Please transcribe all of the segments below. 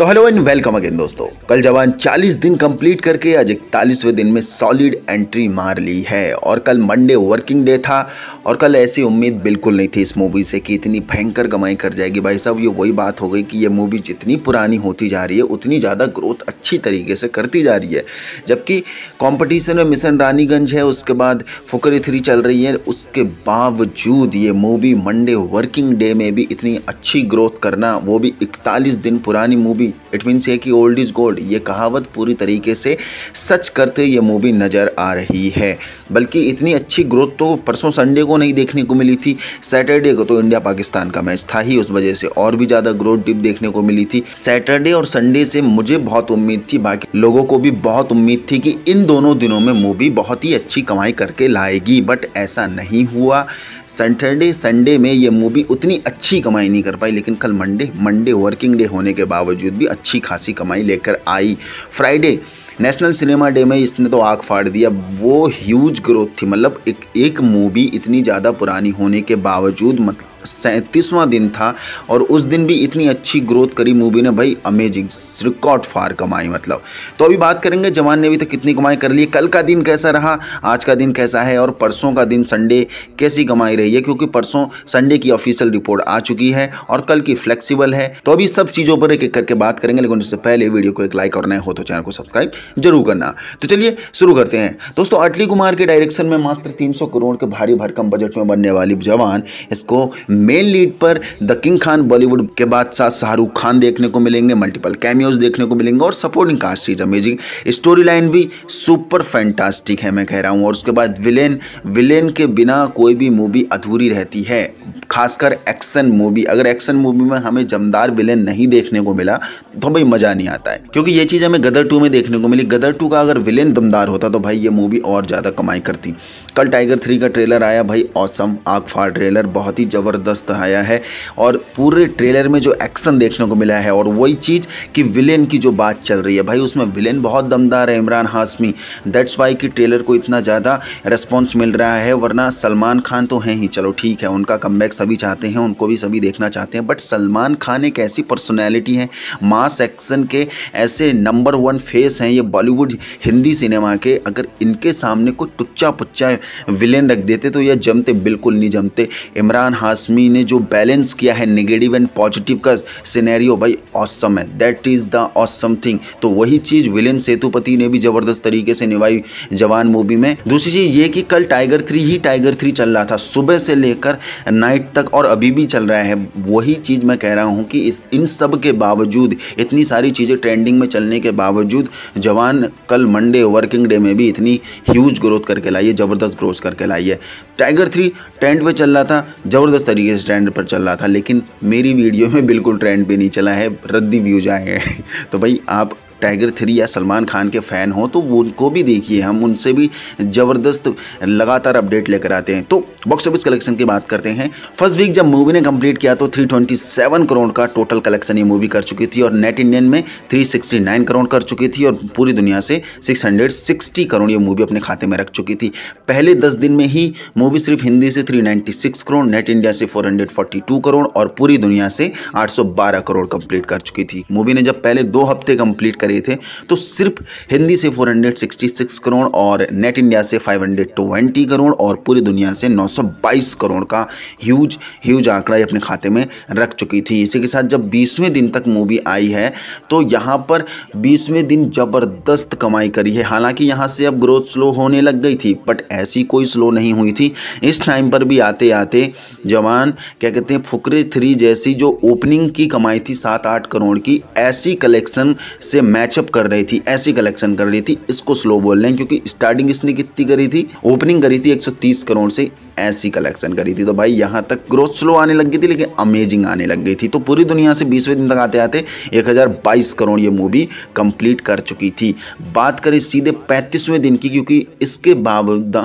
तो hello and welcome again दोस्तों। कल जवान 40 दिन कंप्लीट करके आज इकतालीसवें दिन में सॉलिड एंट्री मार ली है। और कल मंडे वर्किंग डे था, और कल ऐसी उम्मीद बिल्कुल नहीं थी इस मूवी से कि इतनी भयंकर कमाई कर जाएगी। भाई साहब, ये वही बात हो गई कि ये मूवी जितनी पुरानी होती जा रही है, उतनी ज़्यादा ग्रोथ अच्छी तरीके से करती जा रही है। जबकि कॉम्पिटिशन में मिशन रानीगंज है, उसके बाद फुकरी थ्री चल रही है, उसके बावजूद ये मूवी मंडे वर्किंग डे में भी इतनी अच्छी ग्रोथ करना, वो भी इकतालीस दिन पुरानी मूवी मूवी इट मीन्स ये कि ओल्ड इज़ गोल्ड ये कहावत पूरी तरीके से सच करते ये मूवी नज़र आ रही है। बल्कि इतनी अच्छी ग्रोथ तो परसों संडे को नहीं देखने को मिली थी। सैटरडे को तो इंडिया पाकिस्तान का मैच था ही, उस वजह से और भी ज़्यादा ग्रोथ डिप देखने को मिली थी। सैटरडे और संडे से मुझे बहुत उम्मीद थी, बाकी लोगों को भी बहुत उम्मीद थी कि इन दोनों दिनों में मूवी बहुत ही अच्छी कमाई करके लाएगी बट ऐसा नहीं हुआ। सैटरडे, संडे में ये मूवी उतनी अच्छी कमाई नहीं कर पाई, लेकिन कल मंडे मंडे वर्किंग डे होने के बावजूद भी अच्छी खासी कमाई लेकर आई। फ्राइडे, नेशनल सिनेमा डे में इसने तो आग फाड़ दिया वो ह्यूज ग्रोथ थी मतलब एक एक मूवी इतनी ज़्यादा पुरानी होने के बावजूद मतलब सैंतीसवां दिन था और उस दिन भी इतनी अच्छी ग्रोथ करी मूवी ने। भाई अमेजिंग रिकॉर्ड फार कमाई मतलब। तो अभी बात करेंगे, जवान ने अभी तक कितनी कमाई कर ली। कल का दिन कैसा रहा? आज का दिन कैसा है? और परसों का दिन, संडे, कैसी कमाई रही है? क्योंकि परसों, संडे की ऑफिशियल रिपोर्ट आ चुकी है और कल की फ्लेक्सिबल है। तो अभी सब चीज़ों पर एक एक करके बात करेंगे, लेकिन उससे पहले वीडियो को एक लाइक और नए हो तो चैनल को सब्सक्राइब ज़रूर करना। तो चलिए, शुरू करते हैं। दोस्तों, अटली कुमार के डायरेक्शन में मात्र तीन सौ करोड़ के भारी भरकम बजट में बनने वाली जवान, इसको मेन लीड पर द किंग खान बॉलीवुड के बाद साथ शाहरुख खान देखने को मिलेंगे मल्टीपल कैमियोज देखने को मिलेंगे और supporting cast is amazing story line भी सुपर फैंटास्टिक है, मैं कह रहा हूँ। और उसके बाद विलेन विलेन के बिना कोई भी मूवी अधूरी रहती है। खासकर एक्शन मूवी अगर एक्शन मूवी में हमें जमदार विलेन नहीं देखने को मिला तो भाई मज़ा नहीं आता है। क्योंकि ये चीज़ हमें गदर टू में देखने को मिली। गदर टू का अगर विलेन दमदार होता तो भाई ये मूवी और ज़्यादा कमाई करती। कल टाइगर थ्री का ट्रेलर आया, भाई औसम आग ट्रेलर बहुत ही ज़बरदस्त आया है और पूरे ट्रेलर में जो एक्शन देखने को मिला है और वही चीज़ कि विलेन की जो बात चल रही है। भाई, उसमें विलेन बहुत दमदार है इमरान हाशमी। दैट्स वाई कि ट्रेलर को इतना ज़्यादा रिस्पॉन्स मिल रहा है, वरना सलमान खान तो हैं ही। चलो ठीक है, उनका कम सभी चाहते हैं, उनको भी सभी देखना चाहते हैं बट सलमान खान एक ऐसी पर्सनैलिटी है मास एक्शन के ऐसे नंबर वन फेस हैं ये बॉलीवुड हिंदी सिनेमा के। अगर इनके सामने कोई टुच्चा पुच्चा विलेन रख देते तो यह जमते, बिल्कुल नहीं जमते। इमरान हाशमी ने जो बैलेंस किया है नेगेटिव एंड पॉजिटिव का सिनेरियो भाई ऑसम है। That is the awesome thing तो वही चीज़ विलेन सेतुपति ने भी ज़बरदस्त तरीके से निभाई जवान मूवी में। दूसरी चीज़ ये कि कल टाइगर थ्री ही टाइगर थ्री चल रहा था। सुबह से लेकर नाइट तक और अभी भी चल रहा है। वही चीज़ मैं कह रहा हूँ कि इस, इन सब के बावजूद, इतनी सारी चीज़ें ट्रेंडिंग में चलने के बावजूद, जवान कल मंडे वर्किंग डे में भी इतनी ह्यूज ग्रोथ करके लाई है, ज़बरदस्त ग्रोथ करके लाई है। टाइगर थ्री ट्रेंड पे चल रहा था, ज़बरदस्त तरीके से ट्रेंड पर चल रहा था, लेकिन मेरी वीडियो में बिल्कुल ट्रेंड पे नहीं चला है, रद्दी व्यूज़ आए हैं। तो भाई आप टाइगर थ्री या सलमान खान के फ़ैन हो तो उनको भी देखिए, हम उनसे भी ज़बरदस्त लगातार अपडेट लेकर आते हैं। तो बॉक्स ऑफ़िस कलेक्शन की बात करते हैं। फ़र्स्ट वीक जब मूवी ने कंप्लीट किया तो 327 करोड़ का टोटल कलेक्शन ये मूवी कर चुकी थी, और नेट इंडियन में 369 करोड़ कर चुकी थी, और पूरी दुनिया से 660 करोड़ ये मूवी अपने खाते में रख चुकी थी। पहले दस दिन में ही मूवी सिर्फ़ हिंदी से 396 करोड़ नेट इंडिया से 442 करोड़ और पूरी दुनिया से 812 करोड़ कंप्लीट कर चुकी थी। मूवी ने जब पहले दो हफ़्ते कंप्लीट कर करे थे। तो सिर्फ़ हिंदी से 466 करोड़ और नेट इंडिया से 520 करोड़ और पूरी दुनिया से 922 करोड़ का ह्यूज ह्यूज आंकड़ा ये अपने खाते में रख चुकी थी। इसी के साथ जब बीसवें दिन तक मूवी आई है तो यहाँ पर बीसवें दिन ज़बरदस्त कमाई करी है। हालाँकि यहाँ से अब ग्रोथ स्लो होने लग गई थी बट ऐसी कोई स्लो नहीं हुई थी। इस टाइम पर भी आते आते जवान, क्या कहते हैं, फुकरे थ्री जैसी जो ओपनिंग की कमाई थी सात आठ करोड़ की, ऐसी कलेक्शन से मैचअप कर रही थी, ऐसी कलेक्शन कर रही थी, इसको स्लो बोल रहे हैं क्योंकि स्टार्टिंग इसने कितनी करी थी? ओपनिंग करी थी 130 करोड़ से, ऐसी कलेक्शन करी थी। तो भाई, यहाँ तक ग्रोथ स्लो आने लग गई थी, लेकिन अमेजिंग आने लग गई थी। तो पूरी दुनिया से बीसवें दिन तक आते आते एक हज़ार बाईस करोड़ ये मूवी कंप्लीट कर चुकी थी। बात करें सीधे पैंतीसवें दिन की, क्योंकि इसके बावजूद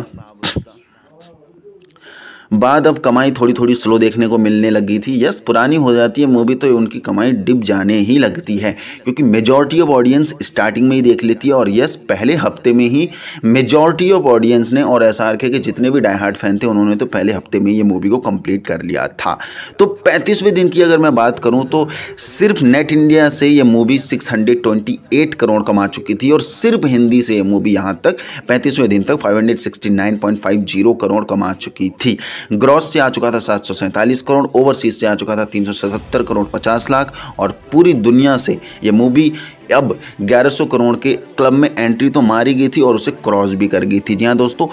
बाद अब कमाई थोड़ी थोड़ी स्लो देखने को मिलने लगी थी। यस पुरानी हो जाती है मूवी तो उनकी कमाई डिप जाने ही लगती है, क्योंकि मेजॉरिटी ऑफ़ ऑडियंस स्टार्टिंग में ही देख लेती है और यस पहले हफ़्ते में ही मेजॉरिटी ऑफ़ ऑडियंस ने और एस के जितने भी डाई हार्ट फ़ैन थे, उन्होंने तो पहले हफ़्ते में ये मूवी को कंप्लीट कर लिया था। तो पैंतीसवें दिन की अगर मैं बात करूँ तो सिर्फ़ नेट इंडिया से ये मूवी 628 करोड़ कमा चुकी थी और सिर्फ़ हिंदी से ये मूवी यहाँ तक पैंतीसवें दिन तक 569.50 करोड़ कमा चुकी थी। ग्रॉस से आ चुका था सात सौ सैंतालीस करोड़ ओवरसीज से आ चुका था तीन सौ सतहत्तर करोड़ पचास लाख और पूरी दुनिया से ये मूवी अब 1100 करोड़ के क्लब में एंट्री तो मारी गई थी और उसे क्रॉस भी कर गई थी। जी हाँ दोस्तों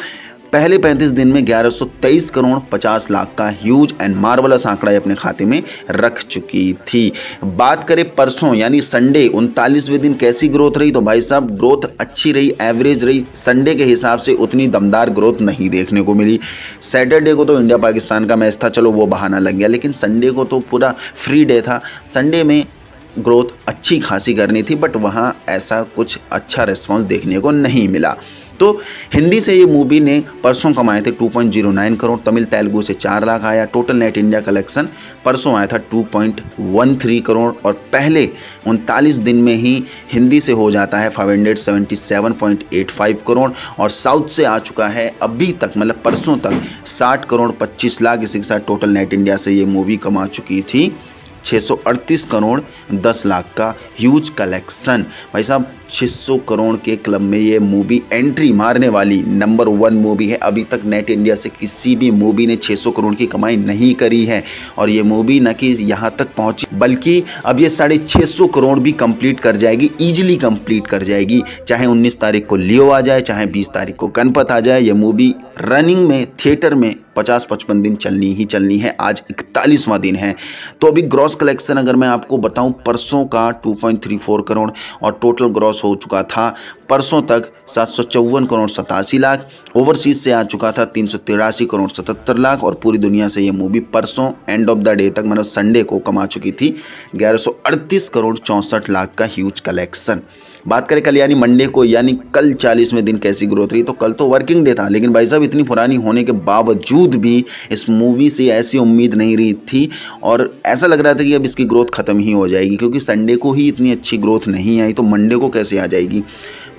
पहले 35 दिन में 1123 करोड़ 50 लाख का ह्यूज एंड मार्वलस आंकड़ा अपने खाते में रख चुकी थी। बात करें परसों, यानी संडे, उनतालीसवें दिन कैसी ग्रोथ रही? तो भाई साहब ग्रोथ अच्छी रही एवरेज रही। संडे के हिसाब से उतनी दमदार ग्रोथ नहीं देखने को मिली। सैटरडे को तो इंडिया पाकिस्तान का मैच था, चलो वो बहाना लग गया, लेकिन संडे को तो पूरा फ्री डे था। संडे में ग्रोथ अच्छी खासी करनी थी बट वहाँ ऐसा कुछ अच्छा रिस्पॉन्स देखने को नहीं मिला। तो हिंदी से ये मूवी ने परसों कमाए थे 2.09 करोड़, तमिल, तेलुगु से चार लाख आया टोटल नेट इंडिया कलेक्शन परसों आया था 2.13 करोड़ और पहले उनतालीस दिन में ही हिंदी से हो जाता है 577.85 करोड़ और साउथ से आ चुका है अभी तक मतलब परसों तक 60 करोड़ 25 लाख इसी के साथ टोटल नेट इंडिया से ये मूवी कमा चुकी थी। 638 करोड़ 10 लाख का ह्यूज कलेक्शन भाई साहब 600 करोड़ के क्लब में ये मूवी एंट्री मारने वाली नंबर वन मूवी है। अभी तक नेट इंडिया से किसी भी मूवी ने 600 करोड़ की कमाई नहीं करी है। और ये मूवी न कि यहाँ तक पहुँची, बल्कि अब ये साढ़े छः करोड़ भी कंप्लीट कर जाएगी ईजिली कंप्लीट कर जाएगी। चाहे 19 तारीख को लियो आ जाए, चाहे 20 तारीख को गणपत आ जाए, ये मूवी रनिंग में थिएटर में पचास पचपन दिन चलनी ही चलनी है। आज इकतालीसवां दिन है। तो अभी ग्रॉस कलेक्शन अगर मैं आपको बताऊँ, परसों का 2.34 करोड़ और टोटल ग्रॉस हो चुका था, परसों तक सात सौ चौवन करोड़ सतासी लाख ओवरसीज से आ चुका था तीन सौ तिरासी करोड़ सतहत्तर लाख और पूरी दुनिया से ये मूवी परसों एंड ऑफ़ द डे तक मतलब संडे को कमा चुकी थी, ग्यारह करोड़ चौंसठ लाख का ह्यूज कलेक्शन बात करें कल यानी मंडे को, यानी कल चालीसवें दिन कैसी ग्रोथ रही तो कल तो वर्किंग डे था, लेकिन भाई साहब इतनी पुरानी होने के बावजूद भी इस मूवी से ऐसी उम्मीद नहीं रही थी और ऐसा लग रहा था कि अब इसकी ग्रोथ ख़त्म ही हो जाएगी, क्योंकि संडे को ही इतनी अच्छी ग्रोथ नहीं आई तो मंडे को कैसे आ जाएगी?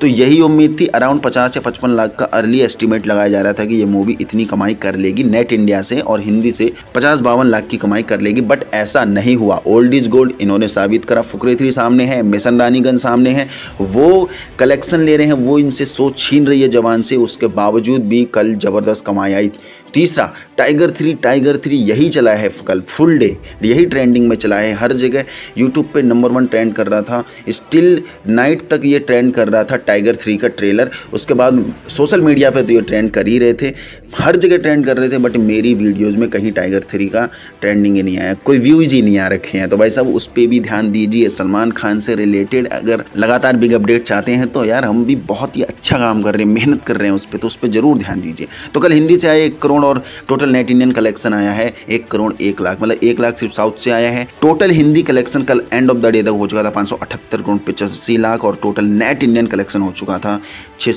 तो यही उम्मीद थी अराउंड पचास या पचपन लाख का अर्ली एस्टिमेट लगाया जा रहा था कि ये मूवी इतनी कमाई कर लेगी नेट इंडिया से और हिंदी से, पचास बावन लाख की कमाई कर लेगी बट ऐसा नहीं हुआ। ओल्ड इज़ गोल्ड इन्होंने साबित करा। फुकरे थ्री सामने है, मिशन रानीगंज सामने है। वो कलेक्शन ले रहे हैं, वो इनसे सोच छीन रही है जवान से। उसके बावजूद भी कल ज़बरदस्त कमाई आई। तीसरा टाइगर थ्री टाइगर थ्री यही चला है कल फुल डे यही ट्रेंडिंग में चला है। हर जगह यूट्यूब पे नंबर वन ट्रेंड कर रहा था। स्टिल नाइट तक ये ट्रेंड कर रहा था। टाइगर थ्री का ट्रेलर, उसके बाद सोशल मीडिया पे तो ये ट्रेंड कर ही रहे थे। हर जगह ट्रेंड कर रहे थे बट मेरी वीडियोज़ में कहीं टाइगर थ्री का ट्रेंडिंग ही नहीं आया। कोई व्यूज़ ही नहीं आ रखे हैं। तो भाई साहब, उस पर भी ध्यान दीजिए। सलमान खान से रिलेटेड अगर लगातार बिग अपडेट चाहते हैं तो यार हम भी बहुत ही अच्छा काम कर रहे हैं, मेहनत कर रहे हैं उस पर तो उस पर ज़रूर ध्यान दीजिए। तो कल हिंदी से आए एक करोड़ और टोटल नेट इंडियन कलेक्शन आया है, एक करोड़ एक लाख मतलब एक लाख सिर्फ़ साउथ से आया है। टोटल हिंदी कलेक्शन कल एंड ऑफ़ द डे तक हो चुका था, पाँच करोड़ पचासी लाख, और टोटल नेट इंडियन कलेक्शन हो चुका था छः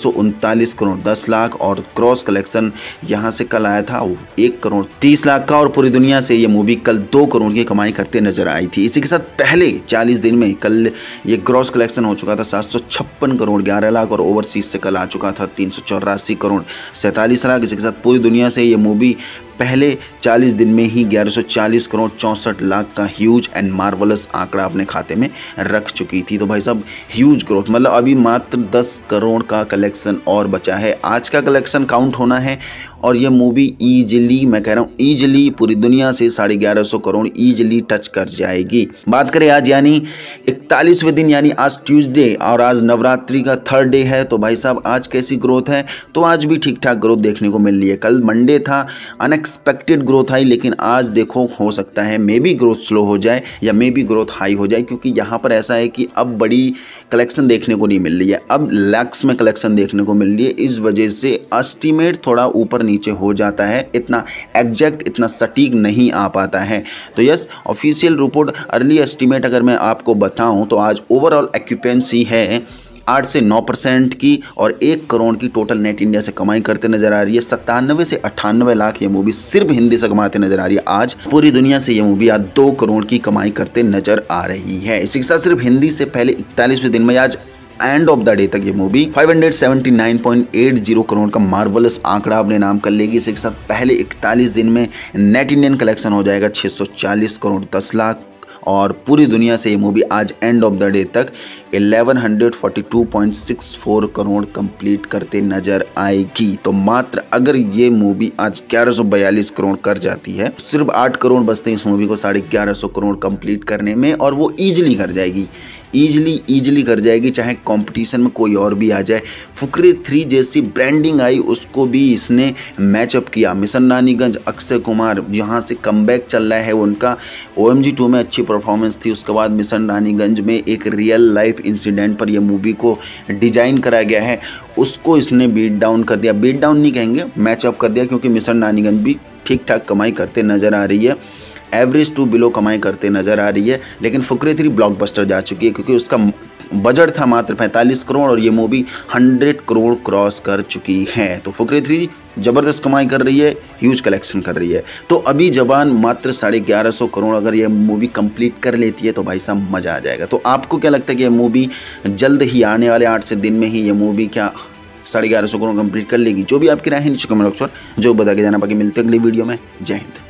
करोड़ दस लाख, और क्रॉस कलेक्शन यहाँ से कल आया था एक करोड़ तीस लाख का और पूरी दुनिया से ये मूवी कल दो करोड़ की कमाई करते नज़र आई थी। इसी के साथ पहले चालीस दिन में कल ये ग्रॉस कलेक्शन हो चुका था सात सौ छप्पन करोड़, ग्यारह लाख और ओवरसीज से कल आ चुका था तीन सौ चौरासी करोड़, सैंतालीस लाख। इसी के साथ पूरी दुनिया से ये मूवी पहले 40 दिन में ही 1140 करोड़, चौंसठ लाख का ह्यूज एंड मार्वलस आंकड़ा अपने खाते में रख चुकी थी। तो भाई साहब ह्यूज ग्रोथ मतलब अभी मात्र 10 करोड़ का कलेक्शन और बचा है। आज का कलेक्शन काउंट होना है और ये मूवी ईजिली मैं कह रहा हूँ ईजिली पूरी दुनिया से साढ़े ग्यारह सौ करोड़ ईजिली टच कर जाएगी। बात करें आज यानी इकतालीसवें दिन, यानी आज ट्यूसडे और आज नवरात्रि का थर्ड डे है तो भाई साहब, आज कैसी ग्रोथ है? तो आज भी ठीक ठाक ग्रोथ देखने को मिल रही है। कल मंडे था अनएक्सपेक्टेड ग्रोथ आई, लेकिन आज देखो, हो सकता है मे बी ग्रोथ स्लो हो जाए या मे बी ग्रोथ हाई हो जाए, क्योंकि यहाँ पर ऐसा है कि अब बड़ी कलेक्शन देखने को नहीं मिल रही है। अब लैक्स में कलेक्शन देखने को मिल रही है, इस वजह से एस्टिमेट थोड़ा ऊपर नीचे हो जाता है, इतना एग्जैक्ट इतना सटीक नहीं आ पाता है। तो yes official report early estimate अगर मैं आपको बताऊँ तो आज ओवरऑल एक्यूपेंसी है आठ से नौ परसेंट की और एक करोड़ की टोटल नेट इंडिया से कमाई करते नज़र आ रही है। सत्तानवे से अट्ठानवे लाख ये मूवी सिर्फ़ हिंदी से कमाते नज़र आ रही है। आज पूरी दुनिया से ये मूवी आज दो करोड़ की कमाई करते नज़र आ रही है। इसी के साथ सिर्फ़ हिंदी से पहले इकतालीसवें दिन में आज एंड ऑफ़ द डे तक ये मूवी 579.80 करोड़ का मार्वलस आंकड़ा अपने नाम कर लेगी। इसके साथ पहले 41 दिन में नेट इंडियन कलेक्शन हो जाएगा 640 करोड़ 10 लाख और पूरी दुनिया से ये मूवी आज एंड ऑफ़ द डे तक 1142.64 करोड़ कंप्लीट करते नज़र आएगी। तो मात्र अगर ये मूवी आज 1142 करोड़ कर जाती है सिर्फ़ 8 करोड़ बचते हैं इस मूवी को साढ़े ग्यारह करोड़ कंप्लीट करने में और वो ईजिली कर जाएगी। ईजिली ईजिली कर जाएगी, चाहे कंपटीशन में कोई और भी आ जाए। फुकरे थ्री जैसी ब्रांडिंग आई, उसको भी इसने मैचअप किया। मिशन नानीगंज अक्षय कुमार, यहाँ से कम चल रहा है उनका। ओ एम में अच्छी परफॉर्मेंस थी। उसके बाद मिशन रानीगंज में एक रियल लाइफ इंसिडेंट पर यह मूवी को डिज़ाइन करा गया है। उसको इसने बीट डाउन कर दिया। बीट डाउन नहीं कहेंगे मैचअप कर दिया, क्योंकि मिशन रानीगंज भी ठीक ठाक कमाई करते नज़र आ रही है। एवरेज टू बिलो कमाई करते नज़र आ रही है, लेकिन फुकरे थ्री ब्लॉकबस्टर जा चुकी है, क्योंकि उसका बजट था मात्र 45 करोड़ और ये मूवी 100 करोड़ क्रॉस कर चुकी है। तो फुकरे थ्री ज़बरदस्त कमाई कर रही है ह्यूज कलेक्शन कर रही है। तो अभी जबान मात्र साढ़े ग्यारह सौ करोड़ अगर ये मूवी कंप्लीट कर लेती है तो भाई साहब मज़ा आ जाएगा। तो आपको क्या लगता है कि ये मूवी जल्द ही आने वाले आठ से दिन में ही ये मूवी क्या साढ़े ग्यारह सौ करोड़ कंप्लीट कर लेगी? जो भी आपकी राय है, नीचे कमेंट बॉक्स पर जो बता के जाना। बाकी मिलते अगली वीडियो में। जय हिंद।